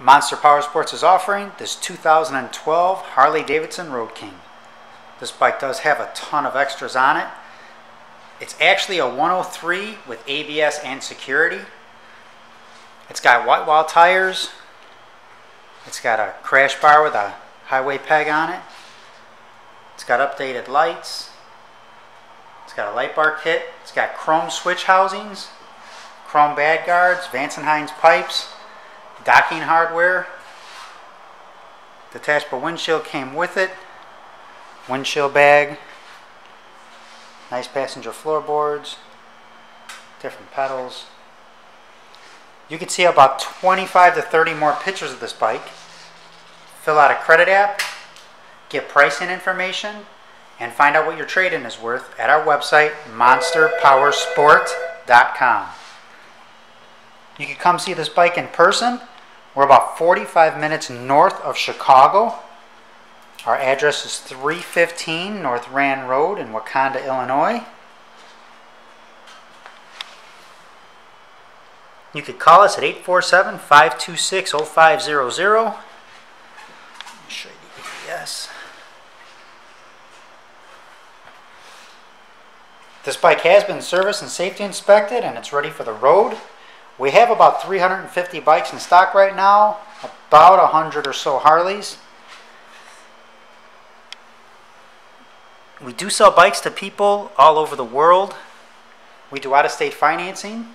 Monster Powersports is offering this 2012 Harley Davidson Road King. This bike does have a ton of extras on it. It's actually a 103 with ABS and security. It's got white wall tires. It's got a crash bar with a highway peg on it. It's got updated lights. It's got a light bar kit. It's got chrome switch housings, chrome bag guards, Vance & Hines pipes, docking hardware. Detachable windshield came with it. Windshield bag. Nice passenger floorboards. Different pedals. You can see about 25 to 30 more pictures of this bike. Fill out a credit app. Get pricing information and find out what your trade-in is worth at our website, monsterpowersport.com. You can come see this bike in person. We're about 45 minutes north of Chicago. Our address is 315 North Rand Road in Wauconda, Illinois. You could call us at 847 526 0500. Let me show you the. This bike has been serviced and safety inspected and it's ready for the road. We have about 350 bikes in stock right now, about 100 or so Harleys. We do sell bikes to people all over the world. We do out-of-state financing.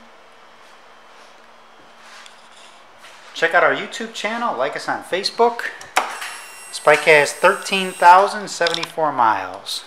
Check out our YouTube channel, like us on Facebook. This bike has 13,074 miles.